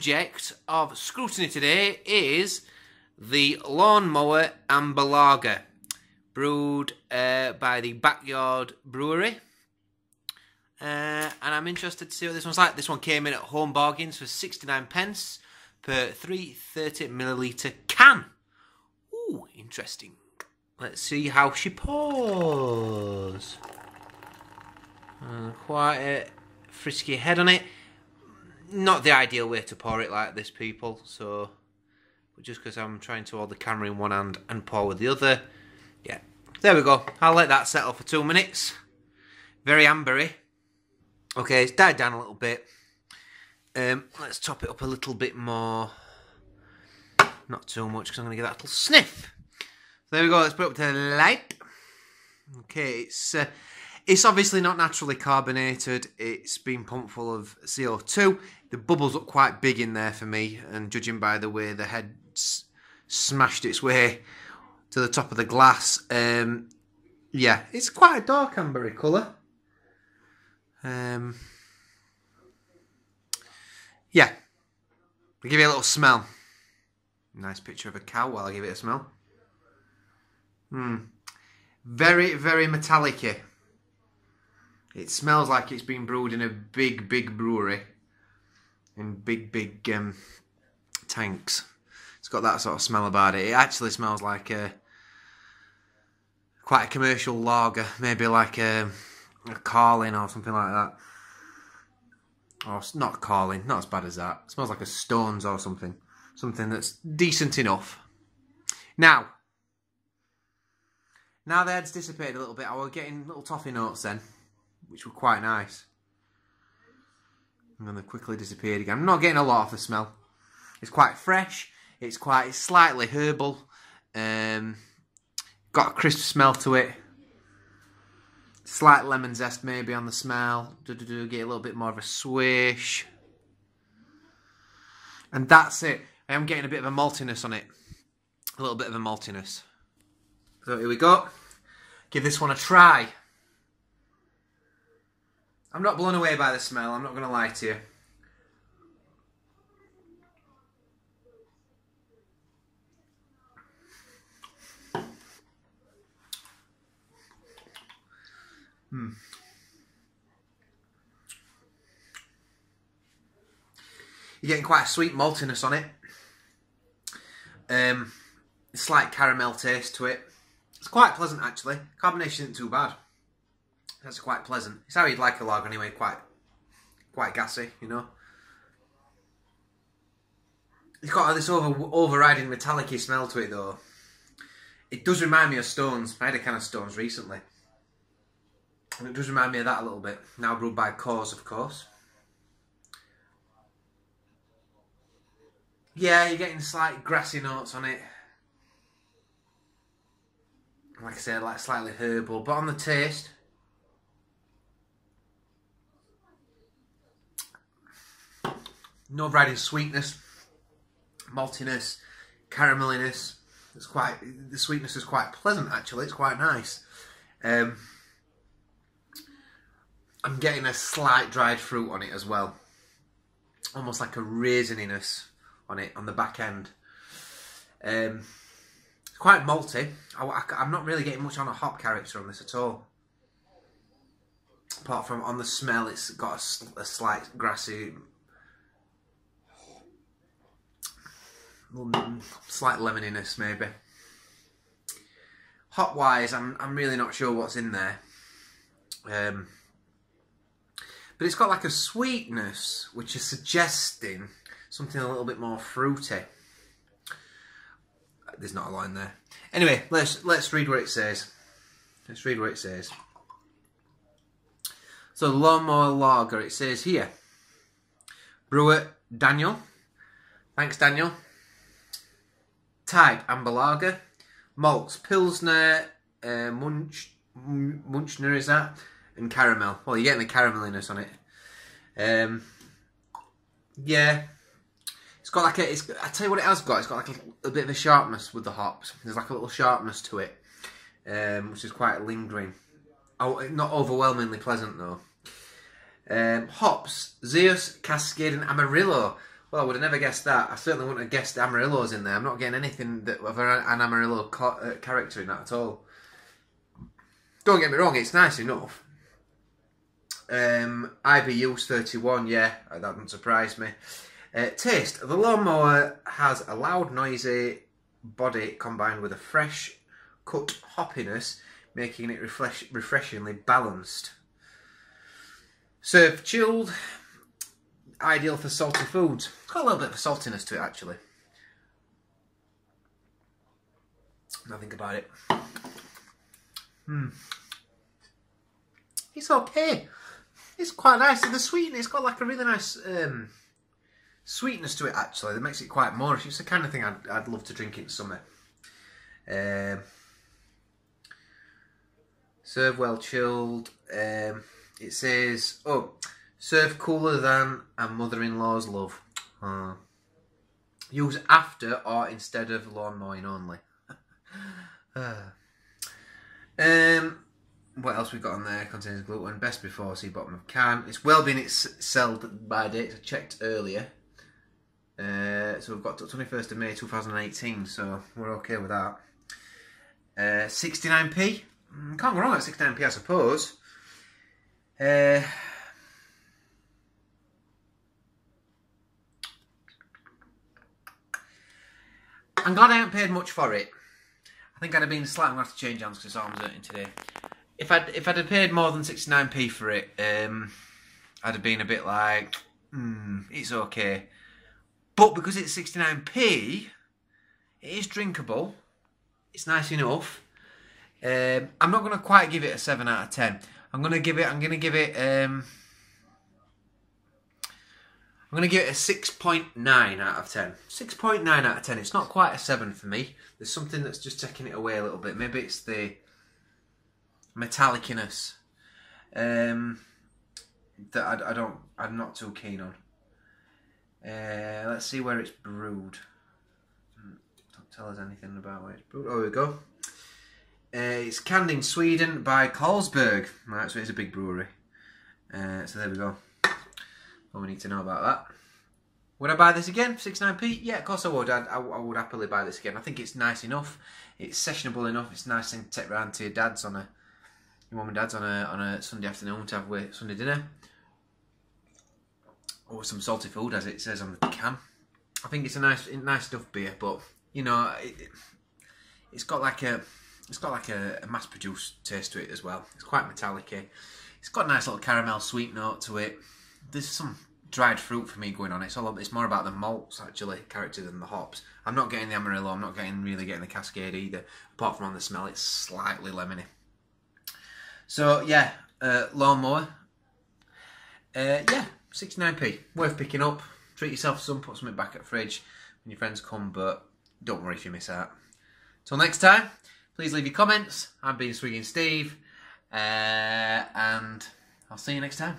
subject of scrutiny today is the Lawnmower Amber Lager, brewed uh, by the Backyard Brewery. Uh, and I'm interested to see what this one's like. This one came in at home bargains for 69 pence per 330 milliliter can. Ooh, interesting. Let's see how she pours. Uh, quite a frisky head on it. Not the ideal way to pour it like this, people. So, but just because I'm trying to hold the camera in one hand and pour with the other, yeah. There we go. I'll let that settle for two minutes. Very ambery. Okay, it's died down a little bit. Um, let's top it up a little bit more. Not too much because I'm going to give that a little sniff. There we go. Let's put it up to the light. Okay, it's uh, it's obviously not naturally carbonated. It's been pumped full of CO2. The bubbles look quite big in there for me, and judging by the way the head smashed its way to the top of the glass, um, yeah, it's quite a dark ambery colour. Um, yeah, I'll give you a little smell. Nice picture of a cow while I give it a smell. Hmm. Very, very metallic -y. It smells like it's been brewed in a big, big brewery. In big, big um, tanks. It's got that sort of smell about it. It actually smells like a quite a commercial lager. Maybe like a, a Carling or something like that. Or not Carling, not as bad as that. It smells like a Stones or something. Something that's decent enough. Now, now the head's dissipated a little bit, I was getting little toffee notes then, which were quite nice. And then they quickly disappeared again. I'm not getting a lot of the smell. It's quite fresh. It's quite slightly herbal. Um, got a crisp smell to it. Slight lemon zest maybe on the smell. Do, do, do, get a little bit more of a swish. And that's it. I am getting a bit of a maltiness on it. A little bit of a maltiness. So here we go. Give this one a try. I'm not blown away by the smell, I'm not going to lie to you. Hmm. You're getting quite a sweet maltiness on it. Um, slight caramel taste to it. It's quite pleasant actually. Carbonation isn't too bad. That's quite pleasant. It's how you'd like a lager anyway, quite quite gassy, you know. It's got this over overriding metallic smell to it though. It does remind me of Stones. I had a can of Stones recently. And it does remind me of that a little bit. Now brewed by Coors, of course. Yeah, you're getting slight grassy notes on it. Like I said, like slightly herbal, but on the taste, no overriding sweetness, maltiness, carameliness. It's quite the sweetness is quite pleasant actually. It's quite nice. Um, I'm getting a slight dried fruit on it as well, almost like a raisininess on it on the back end. Um, quite malty. I, am not really getting much on a hop character on this at all. Apart from on the smell, it's got a, a slight grassy, slight lemoniness maybe. Hop wise, I'm I'm really not sure what's in there. Um, but it's got like a sweetness which is suggesting something a little bit more fruity. There's not a line there. Anyway, let's let's read what it says. Let's read what it says. So Lawnmower Lager, it says here. Brewer Daniel. Thanks Daniel. Type Amber Lager. Malts Pilsner, uh, Munch, Munchner is that? And caramel. Well, you're getting the carameliness on it. Um, yeah, it's got like a. It's, I tell you what, it has got. It's got like a, a, bit of a sharpness with the hops. There's like a little sharpness to it, um, which is quite lingering. Oh, not overwhelmingly pleasant though. Um, hops: Zeus, Cascade, and Amarillo. Well, I would have never guessed that. I certainly wouldn't have guessed Amarillo's in there. I'm not getting anything that of an Amarillo uh, character in that at all. Don't get me wrong, it's nice enough. Um, IBU's 31, yeah, that doesn't surprise me. Uh, taste. The lawnmower has a loud, noisy body combined with a fresh cut hoppiness, making it refresh- refreshingly balanced. Serve chilled, ideal for salty foods. Got a little bit of saltiness to it actually. Now think about it. Hmm. It's okay. It's quite nice. The sweet, it's got like a really nice um, sweetness to it actually that makes it quite moreish. It's the kind of thing I'd, I'd love to drink in summer. Um, serve well chilled. Um, it says, oh, serve cooler than a mother-in-law's love. Use after or instead of lawn mowing only. uh. Um, what else we got on there? Contains gluten. Best before, see bottom of can. It's well been it's sold by date. I checked earlier. Uh, so we've got 21st of May 2018, so we're okay with that. Uh, 69p. Mm, can't go wrong at 69p, I suppose. Uh, I'm glad I haven't paid much for it. I think I'd have been slightly going to have to change hands because arms hurting today. If I'd if I'd have paid more than 69p for it, um, I'd have been a bit like, hmm, it's okay. But because it's 69p, it is drinkable. It's nice enough. Um, I'm not going to quite give it a 7 out of 10. I'm going to give it, I'm going to give it, um, I'm going to give it a 6.9 out of 10. 6.9 out of 10. It's not quite a 7 for me. There's something that's just taking it away a little bit. Maybe it's the metallicness um, that I, I, don't, I'm not too keen on. Uh, let's see where it's brewed. Don't tell us anything about where it's brewed. Oh, here we go. Uh, it's canned in Sweden by Carlsberg. Right, so it's a big brewery. Uh, so there we go. All we need to know about that. Would I buy this again? 69p? Yeah, of course I would. I'd, I, I would happily buy this again. I think it's nice enough. It's sessionable enough. It's nice thing to take round to your dad's on a, your mum and dad's on a on a Sunday afternoon to have with Sunday dinner. Or some salty food, as it says on the can. I think it's a nice, nice enough beer, but you know, it, it's got like a, it's got like a, a mass-produced taste to it as well. It's quite metallic. It's got a nice little caramel sweet note to it. There's some dried fruit for me going on. It's all it's more about the malts actually character than the hops. I'm not getting the Amarillo. I'm not getting really getting the Cascade either. Apart from on the smell, it's slightly lemony. So yeah, uh, lawnmower. Uh, yeah, 69p. Worth picking up. Treat yourself some. Put something back at fridge when your friends come. But don't worry if you miss out. Till next time, please leave your comments. I've been Swigging Steve, uh, and I'll see you next time.